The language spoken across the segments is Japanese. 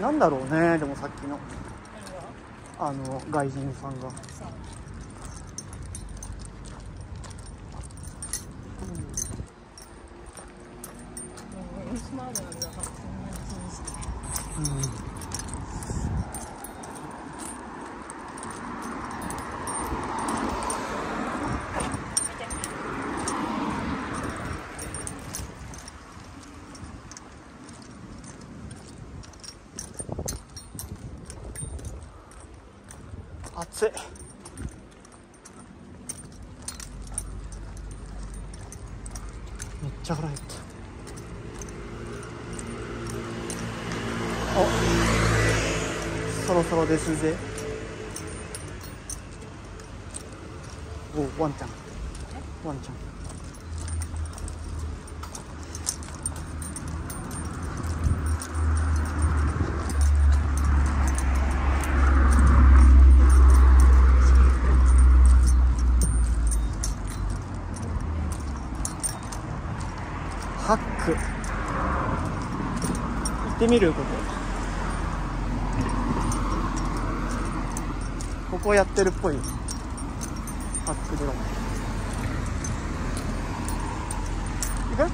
なんだろうねでもさっきの。あの外人さんが。うんせ。めっちゃ腹減った。おそろそろですぜ。おワンちゃん。ワンちゃんハック行ってみるここここやってるっぽい。ハックドローン行く？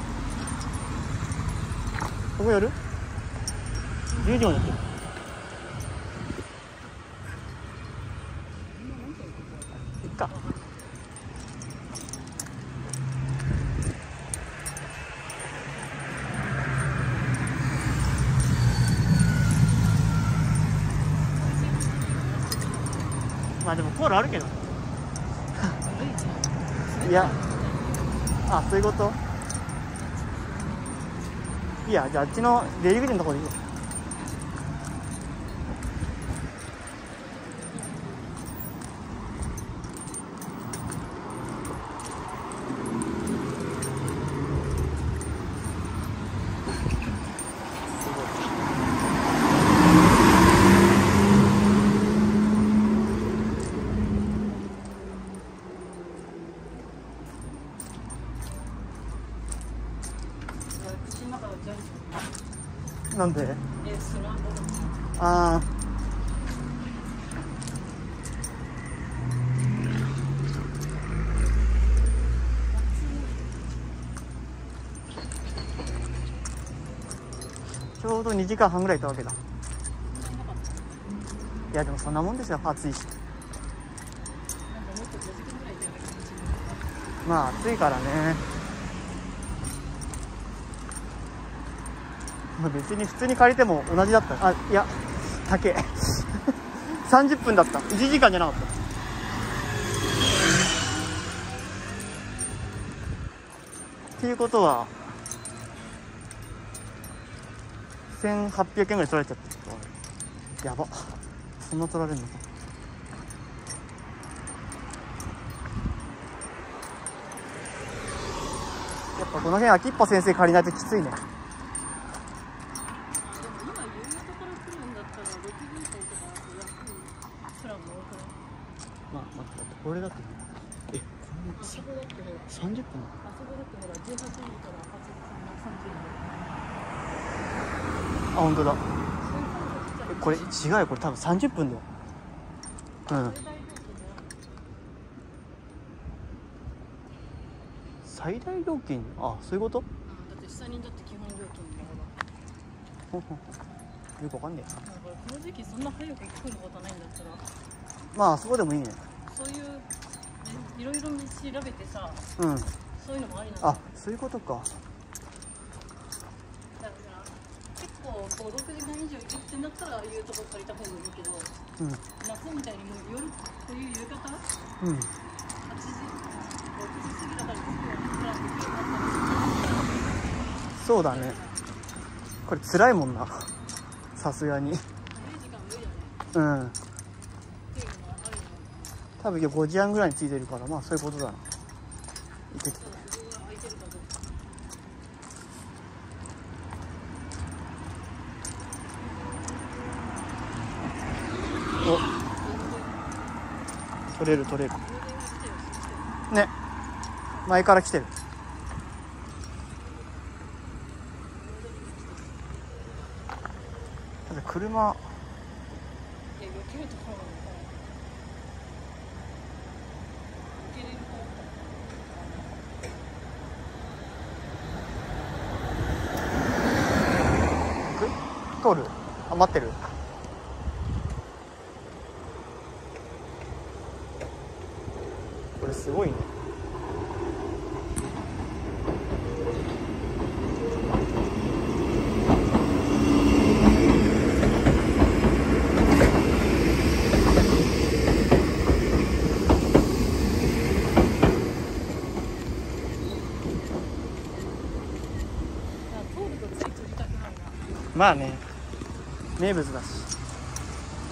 ここやる ?10 時までやってる。まあでもコールあるけど。いや。あそういうこと？いやじゃああっちの出入り口のところでいいよなんで？ああ。ちょうど2時間半ぐらいいたわけだ。いやでもそんなもんですよ暑いし。なんかもっと5時間ぐらいいたような気がす。るまあ暑いからねまあ別に普通に借りても同じだった。あいや竹。30分だった。1時間じゃなかった。っていうことは1800円ぐらい取られちゃったやば。そんな取られるのか。やっぱこの辺秋っぱ先生借りないときついねでも今夕方から来るんだったら6分間とか安いプランも多くないまあ待って待ってこれだって。えあそこだってほら30分あそこだってほら18時から8時330あ本当だ。これ違うよこれ多分30分だよ。うん。最大料金？あそういうこと？だって下にだって基本料金だかほんほんほんよくわかんねえこの時期そんな早く行くことないんだったら。まあそこでもいいねそういう、ね、いろいろ調べてさうん。そういうのもありなんあだそういうことか。だから結構こう6時間以上行くってなったらああいうとこ借りた方がいいけどうん。夏みたいにもう夜こういう夕方？8うん。時6時過ぎだから僕はプランできるようになったら。そうだね。これ辛いもんな。さすがに。うんっていうのはあるよね多分今日5時半ぐらいに着いてるからまあそういうことだな。行ってきて。お。取れる取れる。ね。前から来てる。だ車。いや避けるところなのかな避けれる方行く通るあ待ってる。これすごいね。まあね名物だし。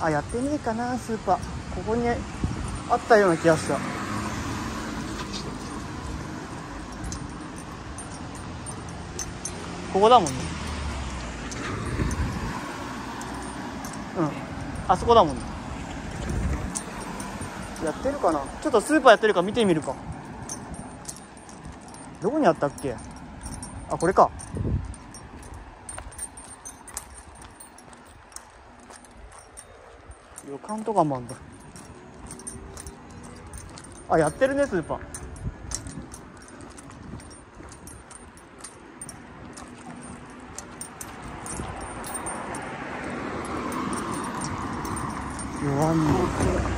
あやってねえかなスーパー。ここにあったような気がした。ここだもんね。うん。あそこだもんね。やってるかな。ちょっとスーパーやってるか見てみるか。どこにあったっけ？あこれか。旅館とかもあんだ。あやってるねスーパー。弱み。